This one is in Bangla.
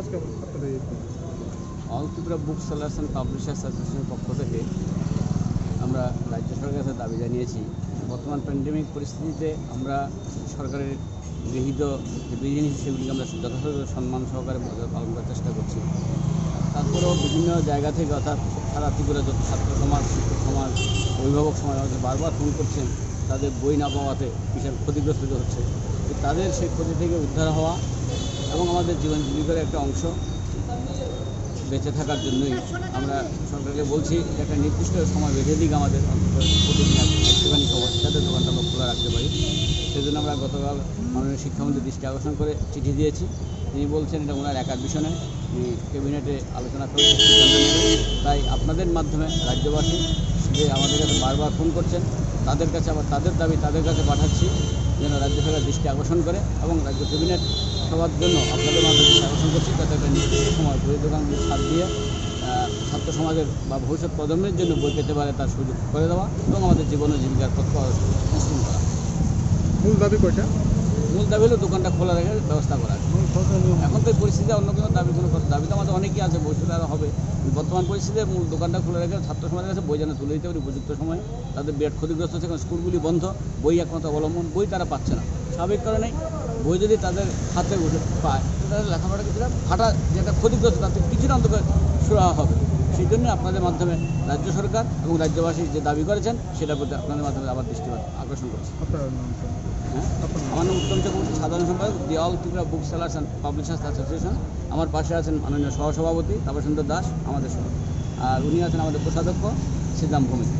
আজকে all Tripura book sellers and publishers অ্যাসোসিয়েশনের পক্ষ থেকে আমরা রাজ্য সরকারের কাছে দাবি জানিয়েছি, বর্তমান প্যান্ডেমিক পরিস্থিতিতে আমরা সরকারের গৃহীত যে বিধিনিষেধ সেগুলিকে আমরা যথাযথ সম্মান সহকারে পালন করার চেষ্টা করছি। তারপরেও বিভিন্ন জায়গা থেকে অর্থাৎ সারা ত্রিপুরা যত ছাত্র সমাজ, শিক্ষক সমাজ, অভিভাবক সমাজ আমাদের বারবার ফোন করছেন, তাদের বই না পাওয়াতে বিশাল ক্ষতিগ্রস্ত হচ্ছে। তাদের সেই ক্ষতি থেকে উদ্ধার হওয়া এবং আমাদের জীবন জীবিকার একটা অংশ বেঁচে থাকার জন্যই আমরা সরকারকে বলছি একটা নির্দিষ্ট সময় বেঁধে দিক আমাদের প্রতিদিন এক- একটুখানি সময় যাতে দোকানটা আমরা খোলা রাখতে পারি। সেজন্য আমরা গতকাল মাননীয় শিক্ষামন্ত্রী দৃষ্টি আকর্ষণ করে চিঠি দিয়েছি। তিনি বলছেন এটা ওনার একার বিষয় তিনি ক্যাবিনেটে আলোচনা করে তাই আপনাদের মাধ্যমে রাজ্যবাসী যে আমাদের কাছে বারবার ফোন করছেন, তাদের কাছে আবার তাদের দাবি তাদের কাছে পাঠাচ্ছি। যেন রাজ্য সরকার দৃষ্টি আকর্ষণ করে এবং রাজ্য ক্যাবিনেট সবার জন্য আপনাদের মাধ্যমে দৃষ্টি আকর্ষণ করছি যাতে একটা নির্দিষ্ট সময় বই দোকানগুলি দিয়ে ছাত্র সমাজের বা ভবিষ্যৎ প্রজন্মের জন্য বই পেতে পারে তার সুযোগ করে দেওয়া এবং আমাদের জীবন ও জীবিকার পথ নিশ্চিত করা। মূল দাবি কয়টা? মূল দাবি হলো দোকানটা খোলা রাখার ব্যবস্থা করা এখন তো পরিস্থিতি, অন্য কোনো দাবি কোনো দাবি তো আমাদের অনেকই আছে বৈঠক আরও হবে। বর্তমান পরিস্থিতিতে মূল দোকানটা খোলা রেখে ছাত্র সমাজের কাছে বই যেন তুলে দিতে পারি উপযুক্ত সময়ে। তাদের বিরাট ক্ষতিগ্রস্ত হচ্ছে, কারণ স্কুলগুলি বন্ধ, বই একমাত্র অবলম্বন, বই তারা পাচ্ছে না। স্বাভাবিক কারণেই বই যদি তাদের হাতে পায় তাদের লেখাপড়া কিছুটা ফাটা যেটা ক্ষতিগ্রস্ত তাতে কিছুটা অন্তত সুরাহা হবে। সেই জন্য আপনাদের মাধ্যমে রাজ্য সরকার এবং রাজ্যবাসী যে দাবি করেছেন, সেটার প্রতি আপনাদের মাধ্যমে আবার দৃষ্টিপাত আকর্ষণ করছি। উত্তম চক্রবর্তী সাধারণ সম্পাদক the all Tripura book sellers and publishers association আমার পাশে আছেন মাননীয় সহসভাপতি তাপসেন্দ্র দাস, আমাদের সহ আর উনি আছেন আমাদের কোষাধ্যক্ষ সিদ্ধাম ভৌমিক।